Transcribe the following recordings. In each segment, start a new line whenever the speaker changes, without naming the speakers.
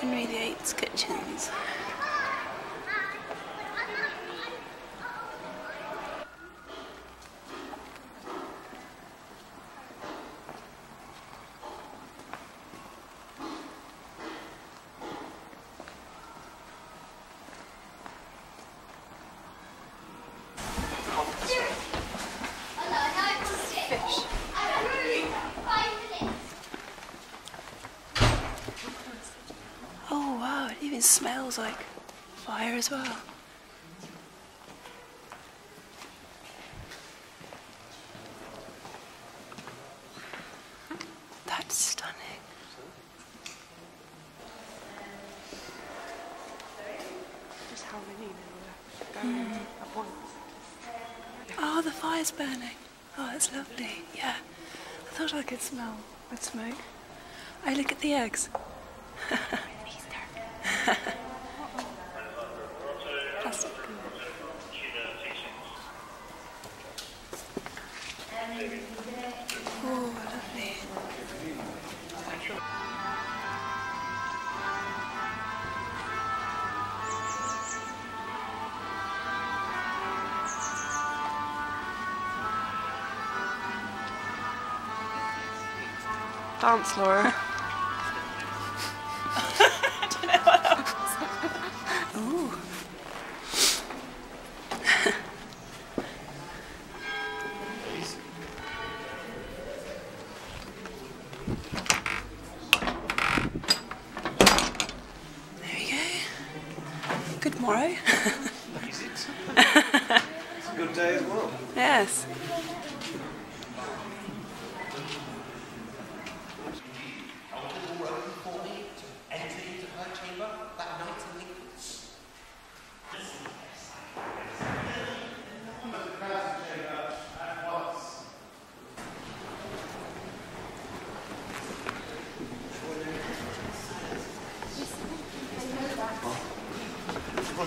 Henry VIII's kitchens. It smells like fire as well. That's stunning.
Just how many there were going hmm. at once.
Oh, the fire's burning. Oh, that's lovely. Yeah. I thought I could smell with smoke. I look at the eggs. Oh, lovely.
Dance, Laura.
Good morrow.
Is it? it's a good day as well.
yes.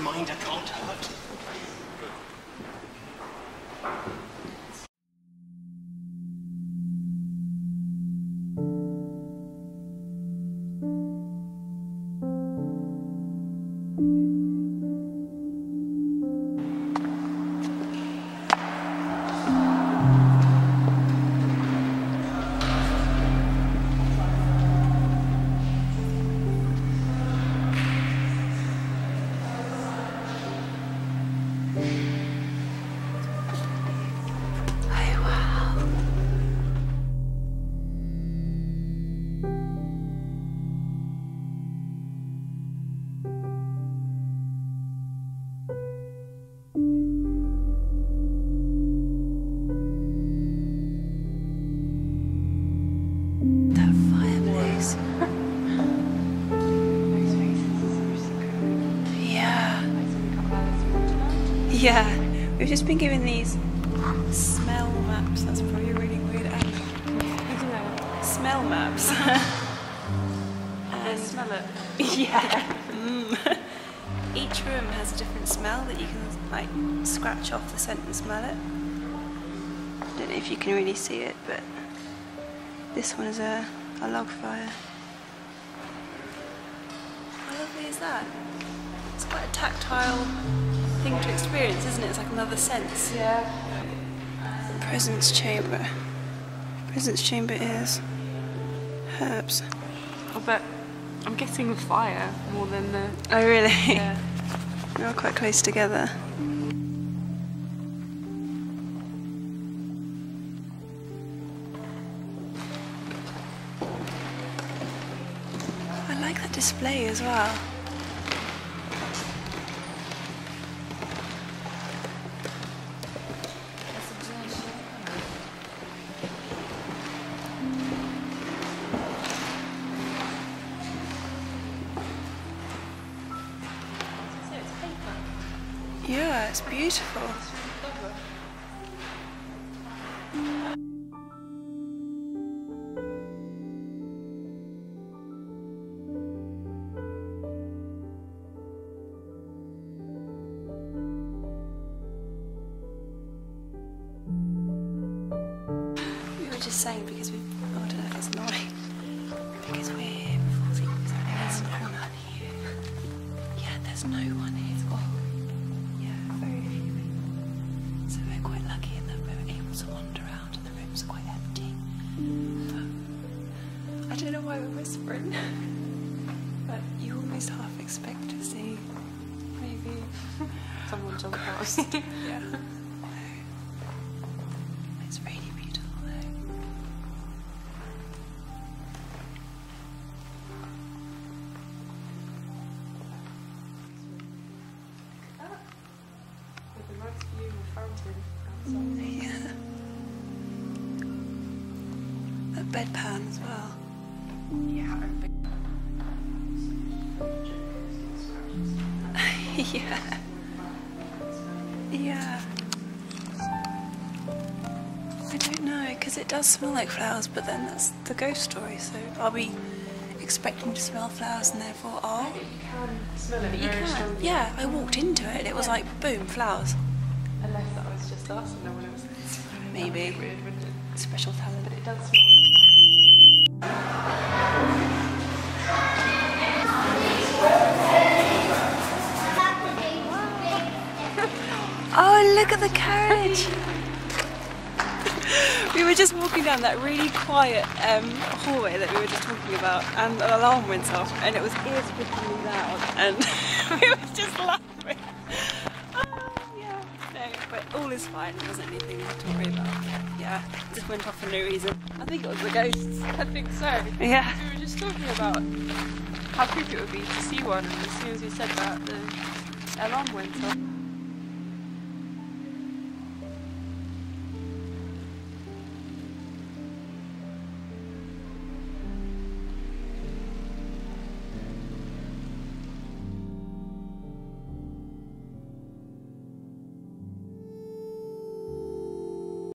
Reminder can't hurt.
Yeah. We've just been given these smell maps. That's probably a really weird app. Smell maps. And
smell it.
yeah. Mm. Each room has a different smell that you can like scratch off the scent and smell it. I don't know if you can really see it, but this one is a, a log fire. How lovely is that? It's quite a tactile thing to experience, isn't it? It's like another sense.
Yeah.
Presence chamber. Presence chamber is herbs.
Oh, I bet. I'm guessing the fire more than the.
Oh really?
Yeah.
They're all quite close together. I like that display as well. Yeah, it's beautiful. We were just saying because we, oh, I don't know if it's annoying, because we're in there's no one here. Yeah, don't know why we're whispering. but you almost half expect to see maybe
Someone jump past.
yeah. It's really beautiful though.
With a nice view of fountain outside.
Yeah. A bedpan as well.
yeah.
Yeah. I don't know, because it does smell like flowers, but then that's the ghost story, so are we expecting to smell flowers and therefore are?
You can smell it
but
You
can.
strongly.
Yeah, I walked into it, and it was like, boom, flowers.
Unless that was just us and no one else.
Maybe.
Weird, wouldn't it?
Special talent.
But it does smell.
Oh, look at the carriage! we were just walking down that really quiet um, hallway that we were just talking about, and an alarm went off, and it was ear-splittingly loud, and we were just laughing. Oh, yeah, no, but all is fine. There wasn't anything to worry about. Yeah, it just went off for no reason. I think it was the ghosts.
I think so.
Yeah.
We were just talking about how creepy it would be to see one, and as soon as we said that, the alarm went off.